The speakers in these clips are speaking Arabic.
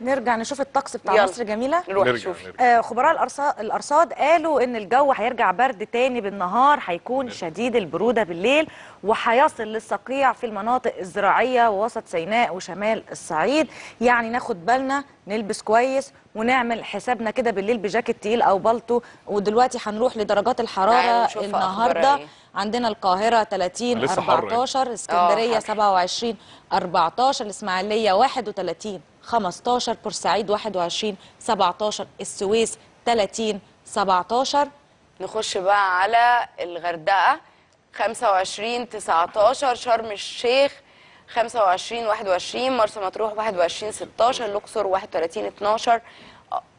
نرجع نشوف الطقس بتاع يلا. مصر جميلة. نروح نرجع نرجع. آه، خبراء الأرصاد, الأرصاد قالوا إن الجو هيرجع برد تاني بالنهار هيكون شديد البرودة بالليل وهيصل للصقيع في المناطق الزراعية ووسط سيناء وشمال الصعيد. يعني ناخد بالنا نلبس كويس ونعمل حسابنا كده بالليل بجاكيت تقيل أو بالطو. ودلوقتي هنروح لدرجات تعالوا الحرارة عندنا القاهرة 30 لسه حر يعني. 14 اسكندرية حر. 27 14 الإسماعيلية 31 15 بورسعيد 21 17 السويس 30 17 نخش بقى على الغردقة 25 19 شرم الشيخ 25 21 مرسى مطروح 21 16 الأقصر 31 12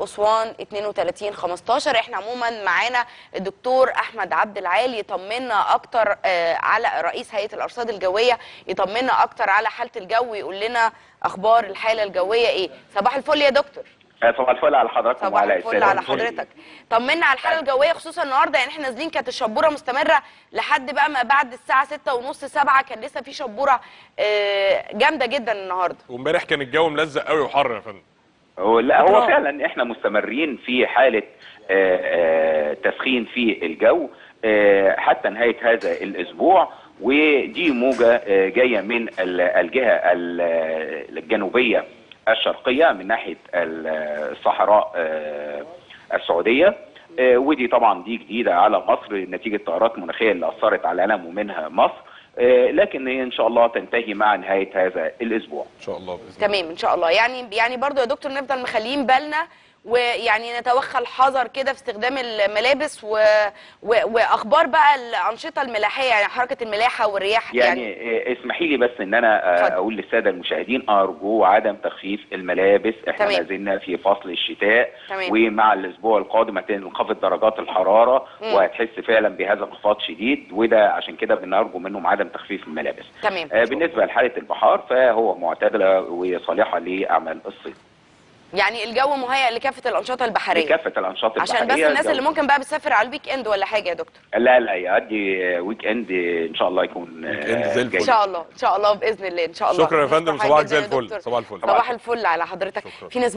أسوان 32 15 إحنا عموما معانا الدكتور أحمد عبد العالي يطمنا أكتر آه، على رئيس هيئة الأرصاد الجوية يطمنا أكتر على حالة الجو يقول لنا أخبار الحالة الجوية إيه. صباح الفل يا دكتور. صباح الفل على حضراتكم صباح الفل على. حضرتك. طمنا على الحالة الجوية خصوصا النهارده يعني إحنا نازلين كانت الشبوره مستمرة لحد بقى ما بعد الساعة 6 ونص 7 كان لسه في شبورة آه، جامدة جدا النهارده. وامبارح كان الجو ملزق قوي وحر يا فندم. هو لا هو برافو. فعلا إحنا مستمرين في حالة آه، آه، تسخين في الجو آه، حتى نهاية هذا الأسبوع ودي موجة آه، جاية من ال- الجهة ال- الجنوبية الشرقية من ناحية ال- الصحراء آه، السعودية آه، ودي طبعا دي جديدة على مصر نتيجة التغيرات المناخيه اللي أثرت على العالم ومنها مصر آه، لكن هي إن شاء الله تنتهي مع نهاية هذا الأسبوع. إن شاء الله بإذن الله. تمام إن شاء الله. يعني يعني برضو يا دكتور نفضل مخليين بالنا ويعني نتوخى الحذر كده في استخدام الملابس و... و... وأخبار بقى الأنشطة الملاحية يعني حركة الملاحة والرياح يعني, يعني اسمحي لي بس إن أنا آه، اتفضل. أقول للسادة المشاهدين أرجو عدم تخفيف الملابس إحنا. ما زلنا في فصل الشتاء تمام. ومع الأسبوع القادم هتنخفض درجات الحرارة مم. وهتحس فعلا بهذا انخفاض شديد وده عشان كده بنرجو منهم عدم تخفيف الملابس تمام آه، بالنسبة لحالة البحار فهو معتدلة وصالحه لاعمال الصيد يعني الجو مهيئ لكافة الأنشطة البحرية. لكافة الأنشطة عشان بس الناس اللي ممكن بقى بتسافر على ال weekend ولا حاجة يا دكتور؟ لا لا يؤدي weekend إن شاء الله يكون آه،. إن شاء الله إن شاء الله بإذن الله إن شاء الله. شكرا يا فندم صباحك زي الفل. صباح الفل. صباح الفل على حضرتك. شكرا. في ناس